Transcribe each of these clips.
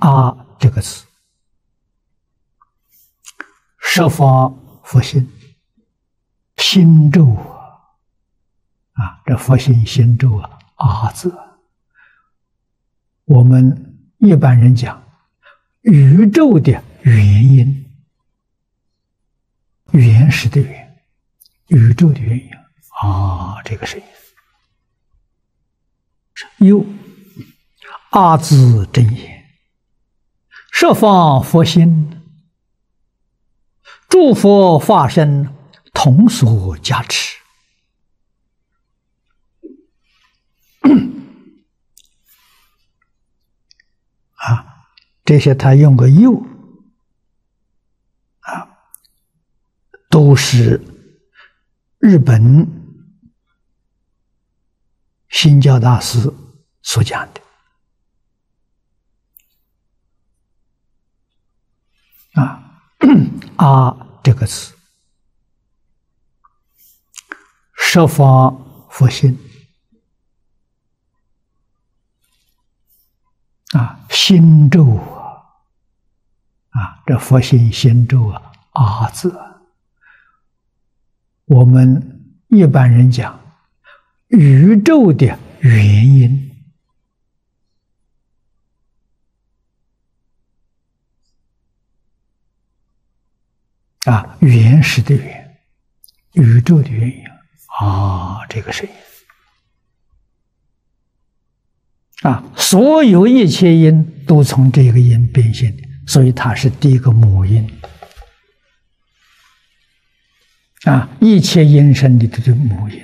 啊这个词，十方佛心，心咒啊，啊，这佛心心咒啊，啊字，我们一般人讲宇宙的原因，原始的原，宇宙的原因。啊，这个声音，有阿字真言。十方佛心，诸佛化身同所加持啊！这些他用个“又”啊，都是日本新教大师所讲的。啊，啊，这个词，十方佛心啊，心咒啊，啊，这佛心心咒啊，啊字啊，我们一般人讲宇宙的原因。啊，原始的原，宇宙的原因啊，这个声音啊，所有一切音都从这个音变现的，所以它是第一个母音啊，一切音声里头的母音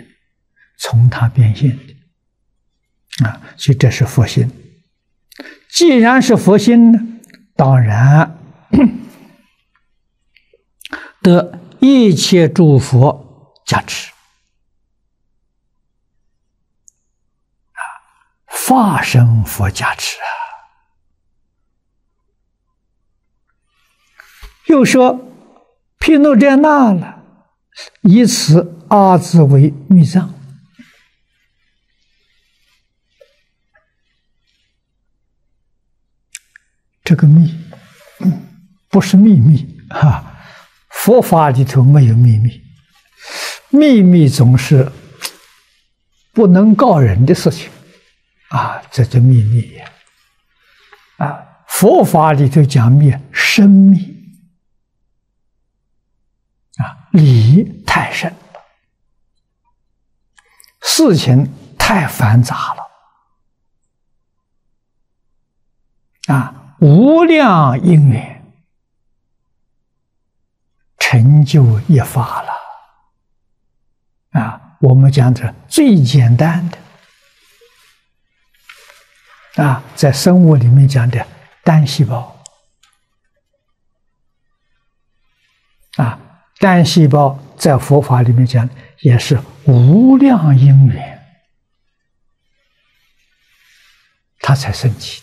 从它变现的啊，所以这是佛心。既然是佛心呢，当然。得一切诸佛加持啊，法身佛加持啊。又说毗卢遮那了，以此阿字为密藏，这个密不是秘密哈。佛法里头没有秘密，秘密总是不能告人的事情，啊，这叫秘密呀！啊，佛法里头讲秘，深秘，啊，理太深了，事情太繁杂了，啊，无量因缘。成就一法了啊！我们讲的最简单的啊，在生物里面讲的单细胞啊，单细胞在佛法里面讲也是无量因缘，它才升起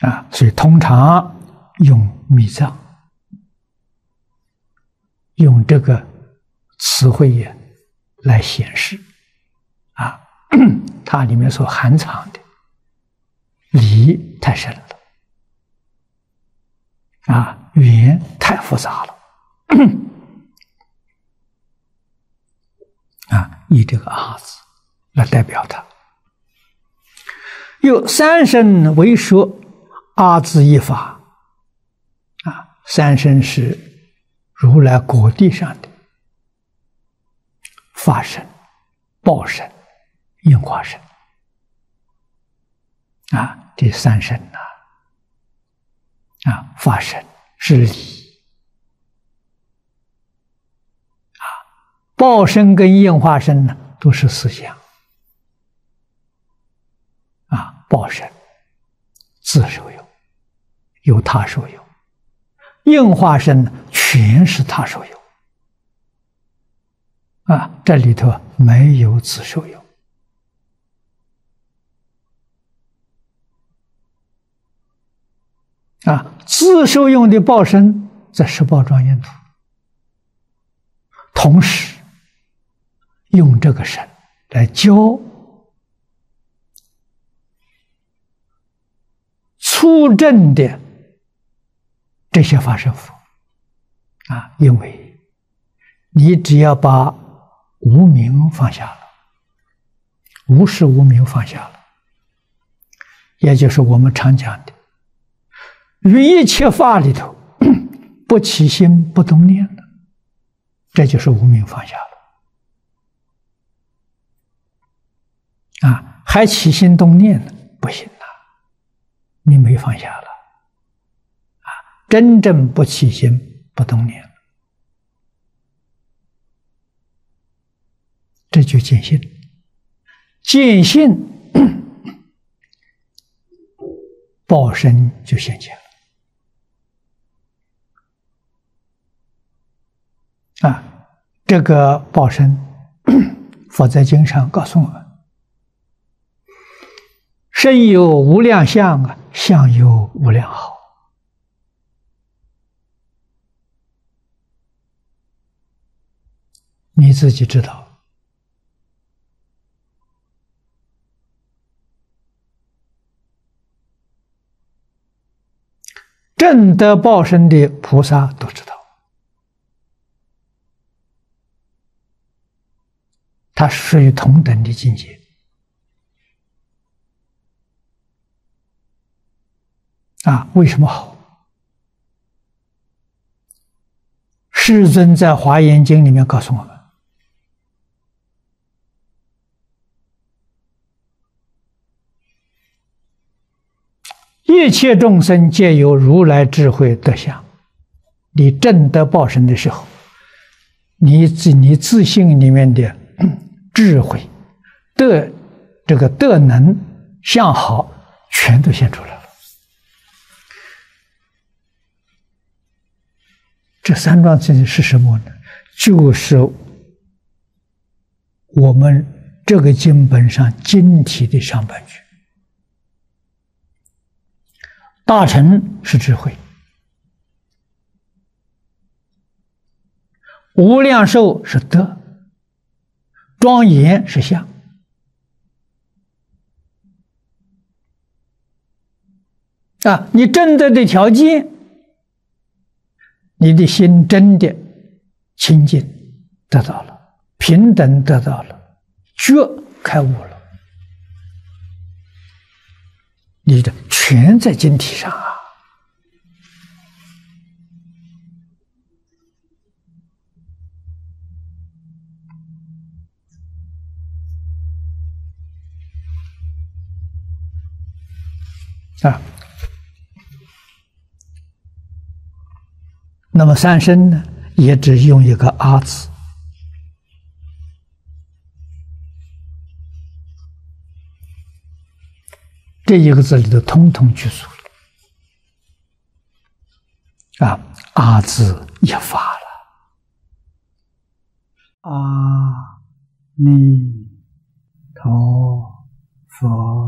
的啊，所以通常。用密藏，用这个词汇也来显示啊，它里面所含藏的理太深了啊，语言太复杂了啊，以这个“阿”字来代表它，有三声为说“阿”字一法。啊三身是如来果地上的法身、报身、应化身啊，这三身呐，啊，法身是理啊，报身跟应化身呢都是思想啊，报身自受有，由他受有。应化身全是他所有啊，这里头没有子受有啊，自受用的报身在十报庄严土，同时用这个身来教促正的这些法身佛啊，因为你只要把无名放下了，无事无名放下了，也就是我们常讲的，于一切法里头不起心不动念了，这就是无名放下了啊，还起心动念呢，不行了。你没放下了，真正不起心不动念，这就见性。见性，报身就现前了。啊，这个报身，佛在经上告诉我们。身有无量相啊，相有无量好。你自己知道，正得报身的菩萨都知道，他属于同等的境界。啊，为什么好？世尊在《华严经》里面告诉我们：一切众生皆有如来智慧德相。你正得报身的时候，你自你自信里面的 智慧、德这个德能、相好，全都现出来了。这三桩事情是什么呢？就是我们这个经本上经体的上半句。大成是智慧，无量寿是德，庄严是相。啊，你正德的条件。你的心真的清净得到了，平等得到了，觉开悟了，你的全在晶体上啊！啊。那么三身呢，也只用一个“阿”字，这一个字里头通通具足了。啊，“阿”字也发了，阿弥陀佛，